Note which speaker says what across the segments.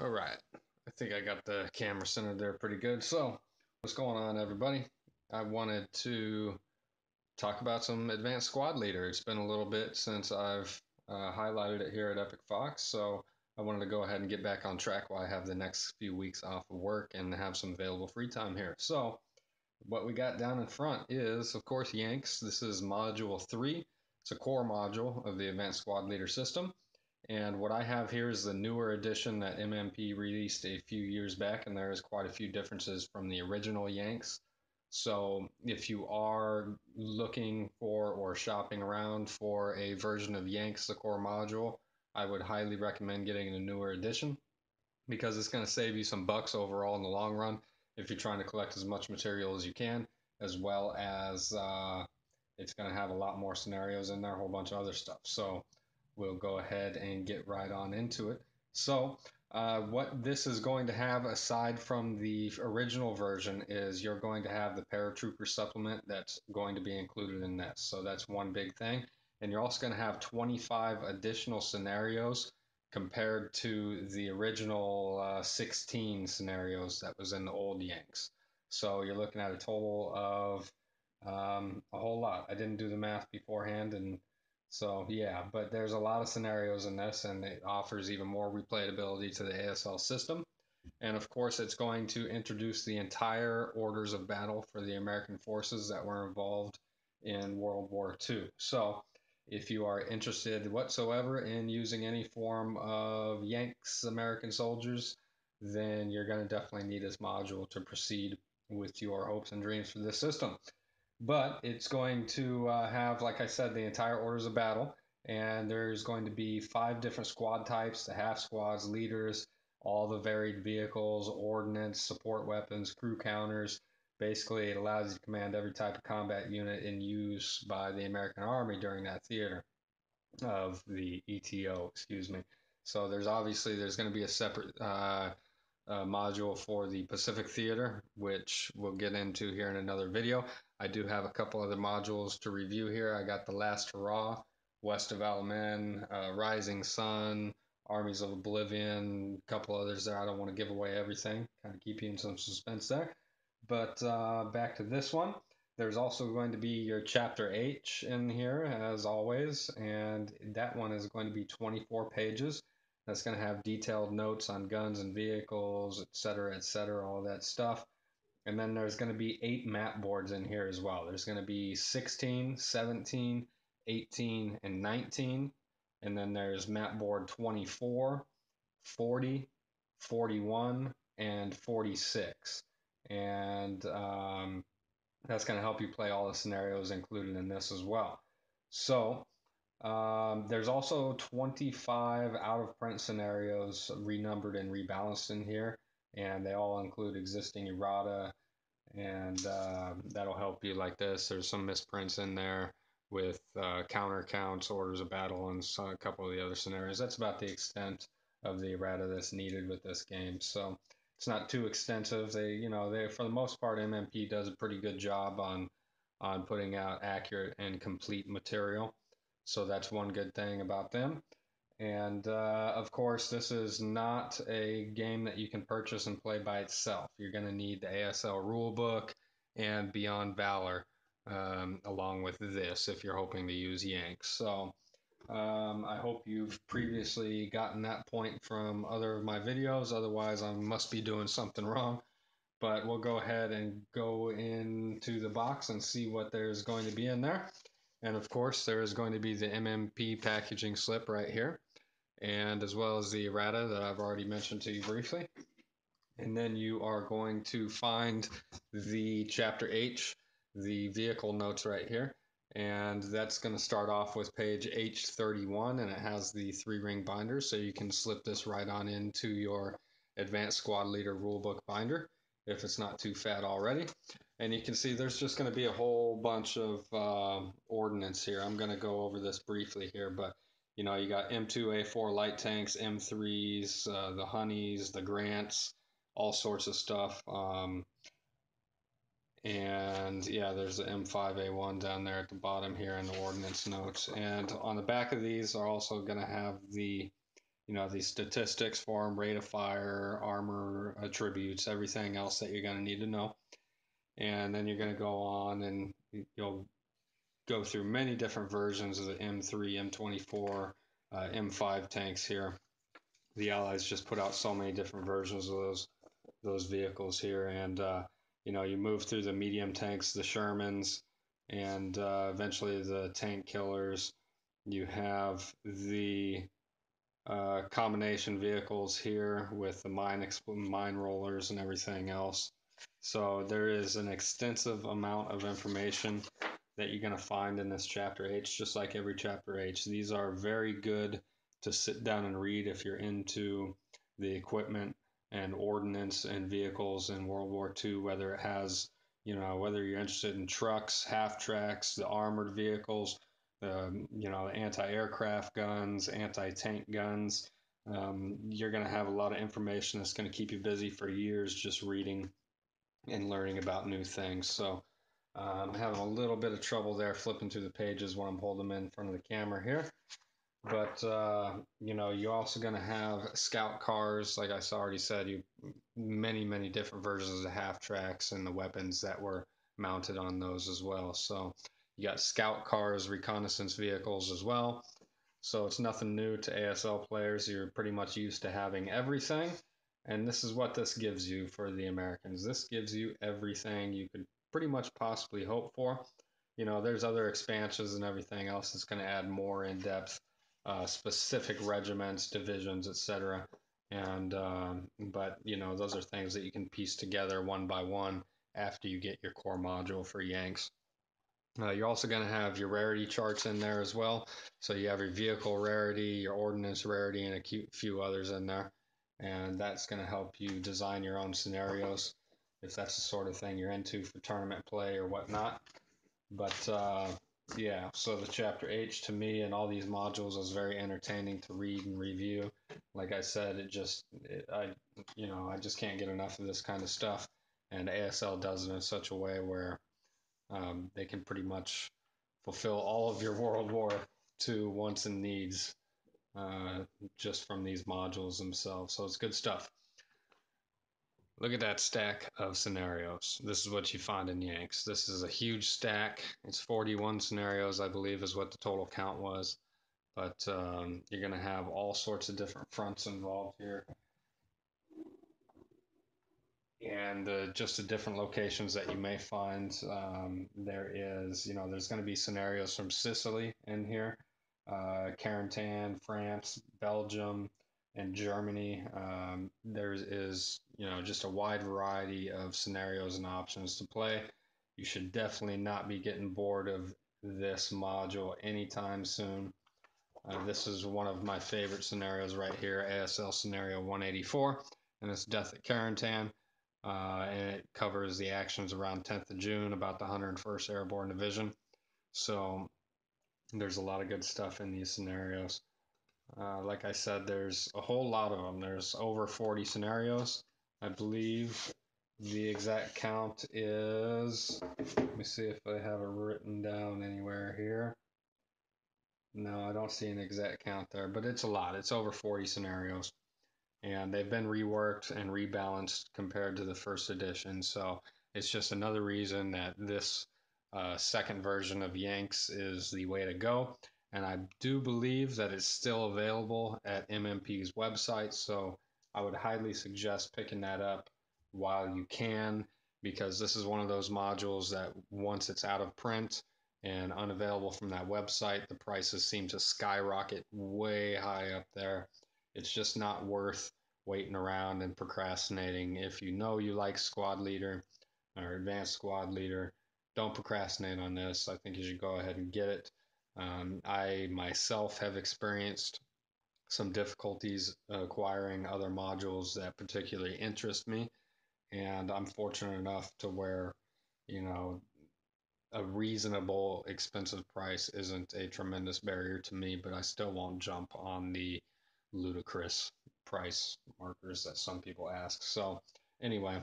Speaker 1: All right. I think I got the camera centered there pretty good. So, what's going on, everybody? I wanted to talk about some Advanced Squad Leader. It's been a little bit since I've uh, highlighted it here at Epic Fox, so I wanted to go ahead and get back on track while I have the next few weeks off of work and have some available free time here. So, what we got down in front is, of course, Yanks. This is Module 3. It's a core module of the Advanced Squad Leader system. And what I have here is the newer edition that MMP released a few years back, and there is quite a few differences from the original Yanks. So if you are looking for or shopping around for a version of Yanks, the core module, I would highly recommend getting the newer edition because it's going to save you some bucks overall in the long run if you're trying to collect as much material as you can, as well as uh, it's going to have a lot more scenarios in there, a whole bunch of other stuff. So we'll go ahead and get right on into it. So uh, what this is going to have aside from the original version is you're going to have the paratrooper supplement that's going to be included in this. So that's one big thing. And you're also going to have 25 additional scenarios compared to the original uh, 16 scenarios that was in the old Yanks. So you're looking at a total of um, a whole lot. I didn't do the math beforehand and so yeah, but there's a lot of scenarios in this, and it offers even more replayability to the ASL system. And of course, it's going to introduce the entire orders of battle for the American forces that were involved in World War II. So if you are interested whatsoever in using any form of Yanks American soldiers, then you're going to definitely need this module to proceed with your hopes and dreams for this system. But it's going to uh, have, like I said, the entire orders of battle, and there's going to be five different squad types: the half squads, leaders, all the varied vehicles, ordnance, support weapons, crew counters. Basically, it allows you to command every type of combat unit in use by the American Army during that theater of the ETO. Excuse me. So there's obviously there's going to be a separate uh, uh, module for the Pacific Theater, which we'll get into here in another video. I do have a couple other modules to review here. I got the Last Hurrah, West of Alamein, uh, Rising Sun, Armies of Oblivion, a couple others there. I don't want to give away everything, kind of keep you in some suspense there. But uh, back to this one. There's also going to be your chapter H in here, as always, and that one is going to be 24 pages. That's going to have detailed notes on guns and vehicles, etc., etc., all that stuff. And then there's going to be eight map boards in here as well. There's going to be 16, 17, 18, and 19. And then there's map board 24, 40, 41, and 46. And um, that's going to help you play all the scenarios included in this as well. So um, there's also 25 out of print scenarios renumbered and rebalanced in here, and they all include existing errata, and uh, that'll help you like this. There's some misprints in there with uh, counter counts, orders of battle, and a couple of the other scenarios. That's about the extent of the errata that's needed with this game. So it's not too extensive. They, you know, they for the most part, MMP does a pretty good job on on putting out accurate and complete material. So that's one good thing about them. And uh, of course, this is not a game that you can purchase and play by itself. You're going to need the ASL rulebook and Beyond Valor um, along with this if you're hoping to use Yanks. So um, I hope you've previously gotten that point from other of my videos. Otherwise, I must be doing something wrong. But we'll go ahead and go into the box and see what there's going to be in there. And of course, there is going to be the MMP packaging slip right here, and as well as the errata that I've already mentioned to you briefly. And then you are going to find the chapter H, the vehicle notes right here. And that's going to start off with page H31, and it has the three ring binder, so you can slip this right on into your Advanced Squad Leader Rulebook binder if it's not too fat already. And you can see there's just going to be a whole bunch of uh, ordnance here. I'm going to go over this briefly here, but you know, you got M2A4 light tanks, M3s, uh, the Honeys, the Grants, all sorts of stuff. Um, and yeah, there's the M5A1 down there at the bottom here in the ordnance notes. And on the back of these are also going to have the you know, these statistics for them, rate of fire, armor, attributes, everything else that you're going to need to know. And then you're going to go on and you'll go through many different versions of the M3, M24, uh, M5 tanks here. The Allies just put out so many different versions of those those vehicles here, and uh, you know you move through the medium tanks, the Shermans, and uh, eventually the tank killers. You have the uh, combination vehicles here with the mine mine rollers and everything else. So there is an extensive amount of information that you're going to find in this chapter H, just like every chapter H. These are very good to sit down and read if you're into the equipment and ordnance and vehicles in World War II, whether it has, you know, whether you're interested in trucks, half tracks, the armored vehicles, um, you know, the anti-aircraft guns, anti-tank guns. Um, you're going to have a lot of information that's going to keep you busy for years just reading and learning about new things. So I'm having a little bit of trouble there flipping through the pages when I'm holding them in front of the camera here. But uh, you know, you're also going to have scout cars, like I already said, you many many different versions of half tracks and the weapons that were mounted on those as well. So you got scout cars, reconnaissance vehicles as well. So it's nothing new to ASL players. You're pretty much used to having everything. And this is what this gives you for the Americans. This gives you everything you could pretty much possibly hope for. You know, there's other expansions and everything else that's going to add more in depth, uh, specific regiments, divisions, etc. And um, but you know, those are things that you can piece together one by one after you get your core module for Yanks. Uh, you're also going to have your rarity charts in there as well. So you have your vehicle rarity, your ordnance rarity, and a few others in there. And that's going to help you design your own scenarios if that's the sort of thing you're into for tournament play or whatnot. But uh, yeah, so the chapter H to me and all these modules was very entertaining to read and review. Like I said, it just it, I you know I just can't get enough of this kind of stuff, and ASL does it in such a way where um, they can pretty much fulfill all of your World War II wants and needs uh, just from these modules themselves. So it's good stuff. Look at that stack of scenarios. This is what you find in Yanks. This is a huge stack. It's 41 scenarios, I believe, is what the total count was. But um, you're going to have all sorts of different fronts involved here. And uh, just the different locations that you may find. Um, there is, you know, there's going to be scenarios from Sicily in here, uh, Carentan, France, Belgium, and Germany. Um, there is, you know, just a wide variety of scenarios and options to play. You should definitely not be getting bored of this module anytime soon. Uh, this is one of my favorite scenarios right here, ASL scenario 184, and it's Death at Carentan. Uh, and it covers the actions around 10th of June about the 101st Airborne Division. So there's a lot of good stuff in these scenarios. Uh, like I said, there's a whole lot of them. There's over 40 scenarios. I believe the exact count is, let me see if I have it written down anywhere here. No, I don't see an exact count there, but it's a lot. It's over 40 scenarios. And they've been reworked and rebalanced compared to the first edition. So it's just another reason that this uh, second version of Yanks is the way to go and I do believe that it's still available at MMP's website. So I would highly suggest picking that up while you can, because this is one of those modules that once it's out of print and unavailable from that website, the prices seem to skyrocket way high up there. It's just not worth waiting around and procrastinating. If you know you like Squad Leader or Advanced Squad Leader, don't procrastinate on this. I think you should go ahead and get it. Um, I myself have experienced some difficulties acquiring other modules that particularly interest me, and I'm fortunate enough to where, you know, a reasonable expensive price isn't a tremendous barrier to me, but I still won't jump on the ludicrous price markers that some people ask. So, anyway,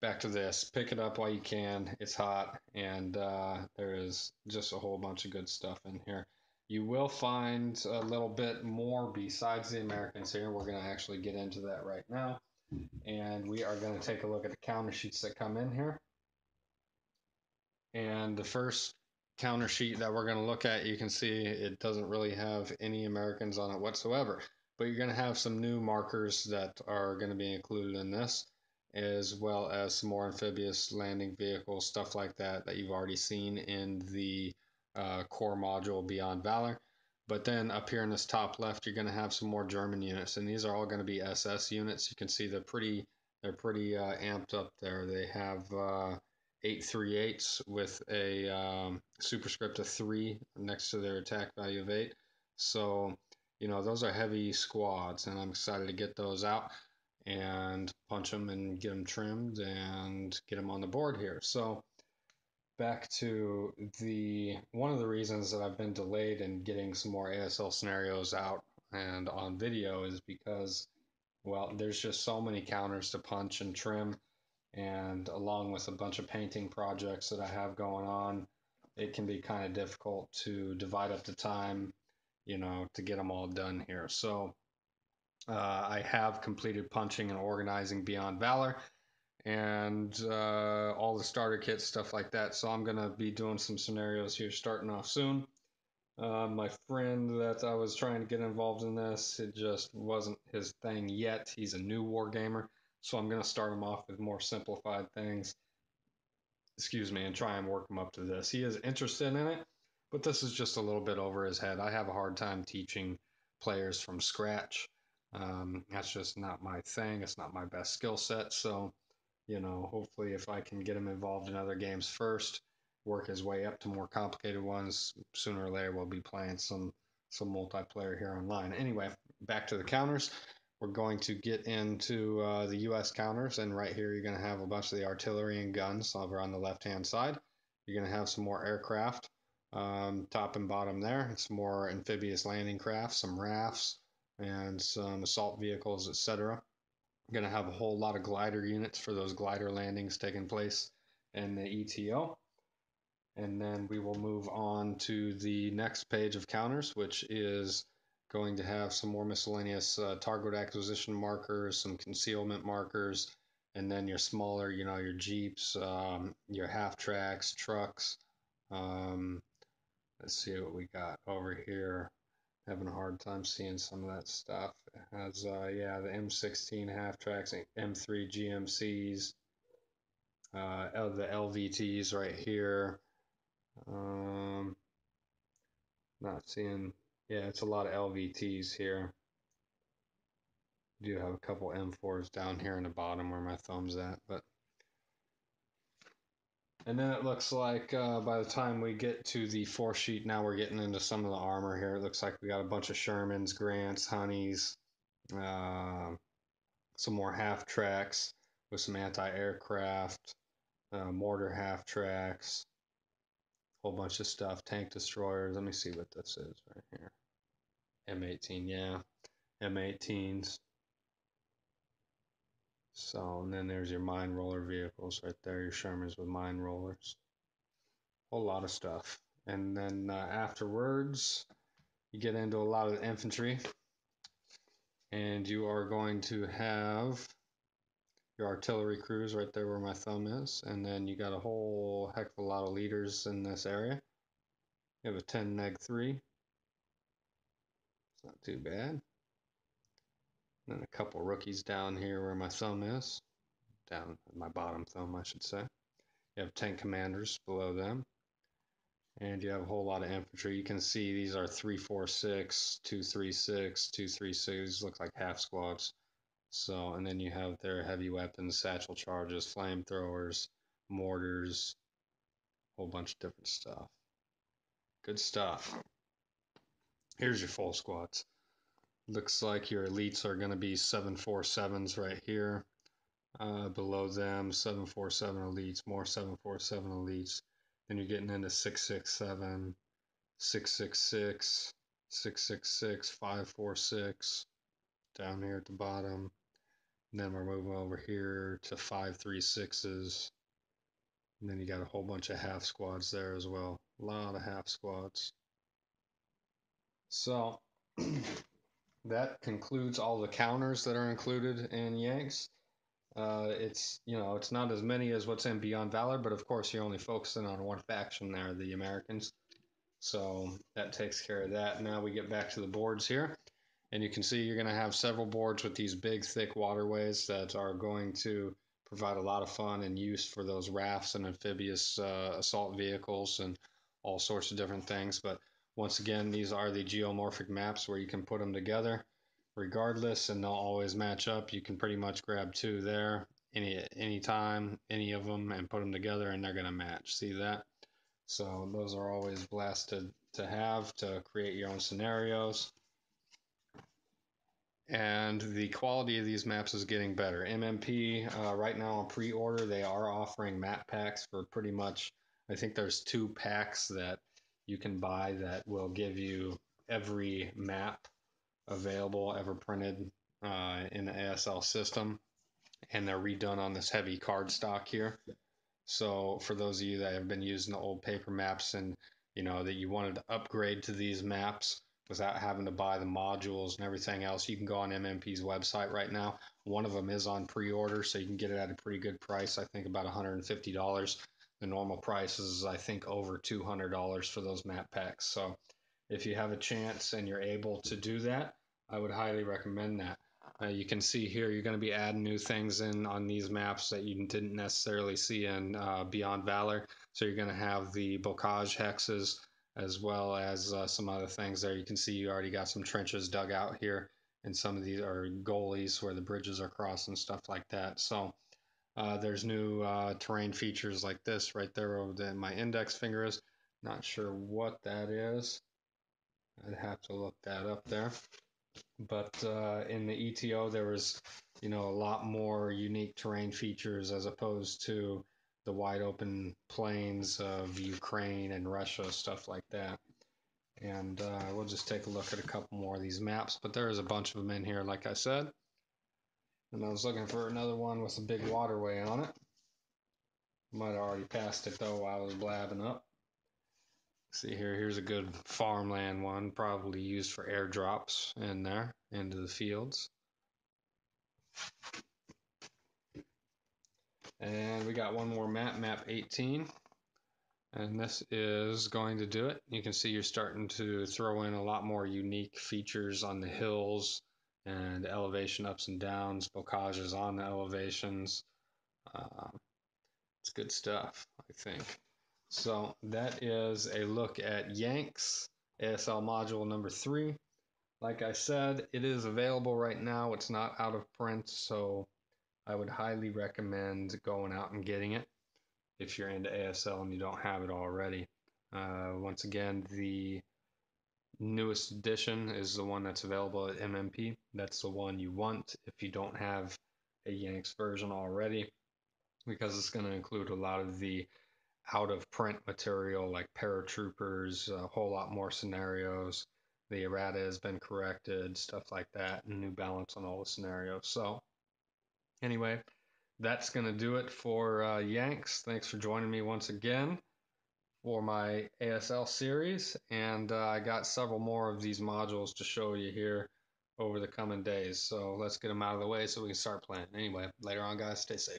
Speaker 1: back to this. Pick it up while you can. It's hot, and uh, there is just a whole bunch of good stuff in here. You will find a little bit more besides the Americans here. We're going to actually get into that right now. And we are going to take a look at the counter sheets that come in here. And the first counter sheet that we're going to look at, you can see it doesn't really have any Americans on it whatsoever. But you're going to have some new markers that are going to be included in this, as well as some more amphibious landing vehicles, stuff like that, that you've already seen in the uh, core module Beyond Valor. But then up here in this top left, you're going to have some more German units, and these are all going to be SS units. You can see they're pretty they're pretty uh, amped up there. They have uh, 838s with a um, superscript of 3 next to their attack value of 8. So, you know, those are heavy squads, and I'm excited to get those out and punch them and get them trimmed and get them on the board here. So, back to the one of the reasons that I've been delayed in getting some more ASL scenarios out and on video is because, well, there's just so many counters to punch and trim and along with a bunch of painting projects that I have going on, it can be kind of difficult to divide up the time, you know, to get them all done here. So uh, I have completed punching and organizing Beyond Valor and uh, all the starter kits, stuff like that. So I'm going to be doing some scenarios here starting off soon. Uh, my friend that I was trying to get involved in this, it just wasn't his thing yet. He's a new war gamer. So I'm going to start him off with more simplified things, excuse me, and try and work him up to this. He is interested in it, but this is just a little bit over his head. I have a hard time teaching players from scratch. Um, that's just not my thing. It's not my best skill set. So, you know, hopefully if I can get him involved in other games first, work his way up to more complicated ones, sooner or later we'll be playing some some multiplayer here online. Anyway, back to the counters. We're going to get into uh, the U.S. counters, and right here you're going to have a bunch of the artillery and guns over on the left-hand side. You're going to have some more aircraft, um, top and bottom there. Some more amphibious landing craft, some rafts, and some assault vehicles, etc. Going to have a whole lot of glider units for those glider landings taking place in the ETO. And then we will move on to the next page of counters, which is going to have some more miscellaneous uh, target acquisition markers, some concealment markers, and then your smaller, you know, your Jeeps, um, your half tracks, trucks. Um, let's see what we got over here. Having a hard time seeing some of that stuff. It has, uh, yeah, the M16 half tracks, and M3 GMCs, uh, the LVTs right here. Um, not seeing yeah, it's a lot of LVTs here. do have a couple M4s down here in the bottom where my thumb's at, but and then it looks like uh, by the time we get to the four sheet, now we're getting into some of the armor here. It looks like we got a bunch of Shermans, Grants, Honeys, uh, some more half tracks with some anti-aircraft, uh, mortar half tracks, whole bunch of stuff, tank destroyers. Let me see what this is right here. M18, yeah. M18s. So, and then there's your mine roller vehicles right there, your Shermans with mine rollers. Whole lot of stuff. And then uh, afterwards, you get into a lot of infantry. And you are going to have your artillery crews right there where my thumb is. And then you got a whole heck of a lot of leaders in this area. You have a 10 neg 3 it's not too bad. And then a couple rookies down here where my thumb is. Down my bottom thumb, I should say. You have 10 commanders below them. And you have a whole lot of infantry. You can see these are 346, 236, 236. These look like half squads. So, and then you have their heavy weapons, satchel charges, flamethrowers, mortars, a whole bunch of different stuff. Good stuff. Here's your full squads. Looks like your elites are going to be 747s right here. Uh, below them, 747 elites, more 747 elites. Then you're getting into 667, 666, 666, 546 down here at the bottom. And then we're moving over here to 536s. And then you got a whole bunch of half squads there as well. A lot of half squads. So that concludes all the counters that are included in Yanks. Uh, it's you know it's not as many as what's in Beyond Valor, but of course you're only focusing on one faction there, the Americans. So that takes care of that. Now we get back to the boards here. And you can see you're going to have several boards with these big, thick waterways that are going to provide a lot of fun and use for those rafts and amphibious uh, assault vehicles and all sorts of different things. But once again, these are the geomorphic maps where you can put them together regardless and they'll always match up. You can pretty much grab two there any any time, any of them and put them together and they're going to match. See that? So those are always blasted to have to create your own scenarios and the quality of these maps is getting better. MMP uh, right now on pre-order, they are offering map packs for pretty much. I think there's two packs that you can buy that will give you every map available ever printed uh, in the ASL system, and they're redone on this heavy card stock here. So for those of you that have been using the old paper maps and you know that you wanted to upgrade to these maps without having to buy the modules and everything else. You can go on MMP's website right now. One of them is on pre-order, so you can get it at a pretty good price. I think about $150. The normal price is, I think, over $200 for those map packs. So if you have a chance and you're able to do that, I would highly recommend that. Uh, you can see here you're going to be adding new things in on these maps that you didn't necessarily see in uh, Beyond Valor. So you're going to have the bocage hexes, as well as uh, some other things there. You can see you already got some trenches dug out here, and some of these are gullies where the bridges are crossed and stuff like that. So uh, there's new uh, terrain features like this right there over the, my index finger is. Not sure what that is. I'd have to look that up there. But uh, in the ETO, there was, you know, a lot more unique terrain features as opposed to the wide open plains of Ukraine and Russia, stuff like that. And uh, we'll just take a look at a couple more of these maps, but there is a bunch of them in here, like I said. And I was looking for another one with a big waterway on it. Might have already passed it though while I was blabbing up. See here, here's a good farmland one, probably used for airdrops in there into the fields. And we got one more map, map 18. And this is going to do it. You can see you're starting to throw in a lot more unique features on the hills and elevation ups and downs, bocages on the elevations. Uh, it's good stuff, I think. So that is a look at Yanks ASL module number three. Like I said, it is available right now. It's not out of print, so I would highly recommend going out and getting it if you're into ASL and you don't have it already. Uh, once again, the newest edition is the one that's available at MMP. That's the one you want if you don't have a Yanks version already, because it's going to include a lot of the out of print material like paratroopers, a whole lot more scenarios. The errata has been corrected, stuff like that, and new balance on all the scenarios. So Anyway, that's going to do it for uh, Yanks. Thanks for joining me once again for my ASL series. And uh, I got several more of these modules to show you here over the coming days. So let's get them out of the way so we can start playing. Anyway, later on, guys, stay safe.